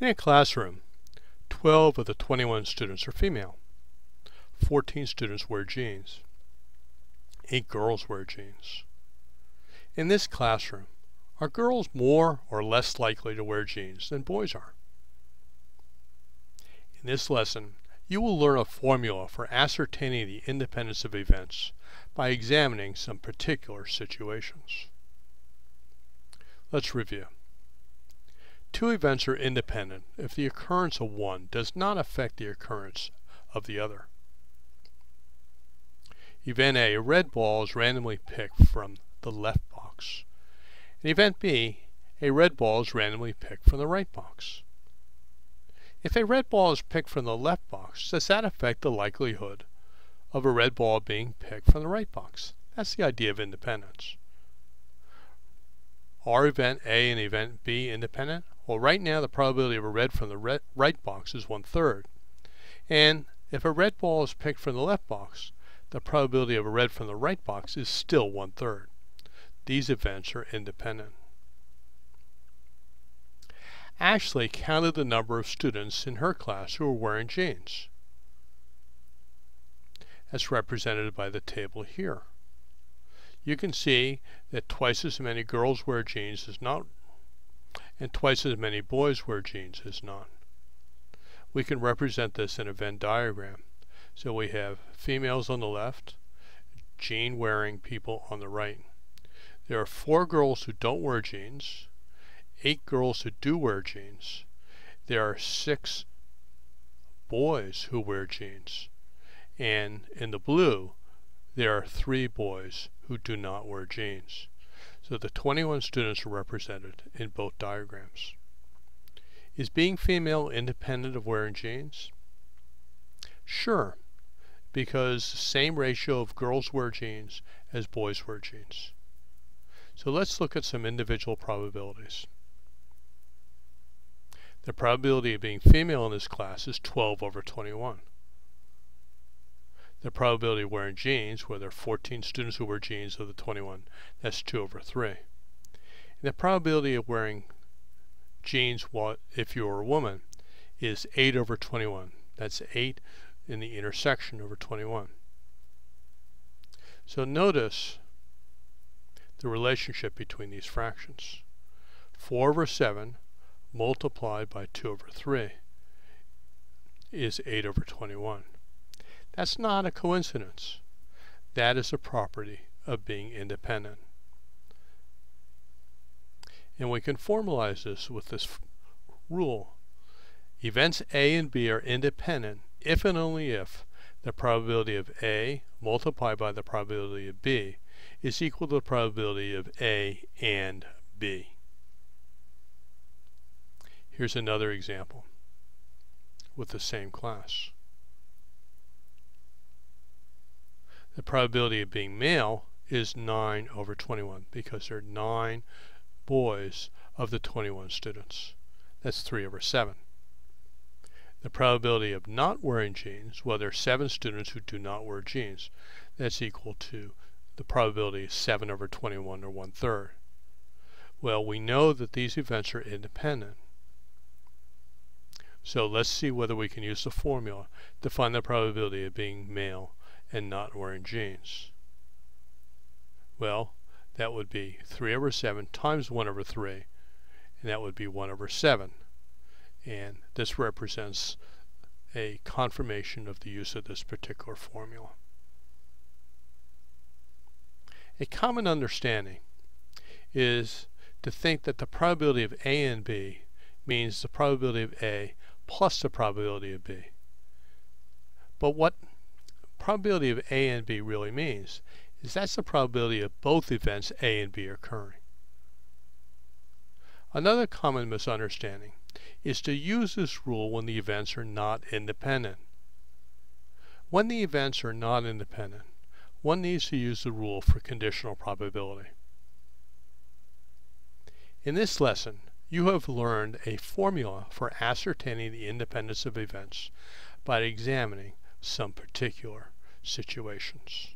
In a classroom, 12 of the 21 students are female. 14 students wear jeans. 8 girls wear jeans. In this classroom, are girls more or less likely to wear jeans than boys are? In this lesson, you will learn a formula for ascertaining the independence of events by examining some particular situations. Let's review. Two events are independent if the occurrence of one does not affect the occurrence of the other. Event A, a red ball is randomly picked from the left box. In event B, a red ball is randomly picked from the right box. If a red ball is picked from the left box, does that affect the likelihood of a red ball being picked from the right box? That's the idea of independence. Are event A and event B independent? Well, right now the probability of a red from the right box is one third. And if a red ball is picked from the left box, the probability of a red from the right box is still one third. These events are independent. Ashley counted the number of students in her class who were wearing jeans. As represented by the table here. You can see that twice as many girls wear jeans as not, and twice as many boys wear jeans as not. We can represent this in a Venn diagram. So we have females on the left, jean wearing people on the right. There are four girls who don't wear jeans, eight girls who do wear jeans. There are six boys who wear jeans. And in the blue, there are three boys who do not wear jeans. So the 21 students are represented in both diagrams. Is being female independent of wearing jeans? Sure, because the same ratio of girls wear jeans as boys wear jeans. So let's look at some individual probabilities. The probability of being female in this class is 12 over 21. The probability of wearing jeans, where there are 14 students who wear jeans of the 21, that's 2 over 3. And the probability of wearing jeans if you're a woman is 8 over 21. That's 8 in the intersection over 21. So notice the relationship between these fractions. 4 over 7 multiplied by 2 over 3 is 8 over 21. That's not a coincidence. That is a property of being independent. And we can formalize this with this rule. Events A and B are independent if and only if the probability of A multiplied by the probability of B is equal to the probability of A and B. Here's another example with the same class. The probability of being male is 9 over 21 because there are 9 boys of the 21 students. That's 3 over 7. The probability of not wearing jeans, well there are 7 students who do not wear jeans. That's equal to the probability of 7 over 21 or 1 third. Well, we know that these events are independent. So let's see whether we can use the formula to find the probability of being male and not wearing jeans. Well, that would be 3 over 7 times 1 over 3, and that would be 1 over 7. And this represents a confirmation of the use of this particular formula. A common understanding is to think that the probability of A and B means the probability of A plus the probability of B. But what probability of A and B really means is that's the probability of both events A and B occurring. Another common misunderstanding is to use this rule when the events are not independent. When the events are not independent, one needs to use the rule for conditional probability. In this lesson, you have learned a formula for ascertaining the independence of events by examining some particular situations.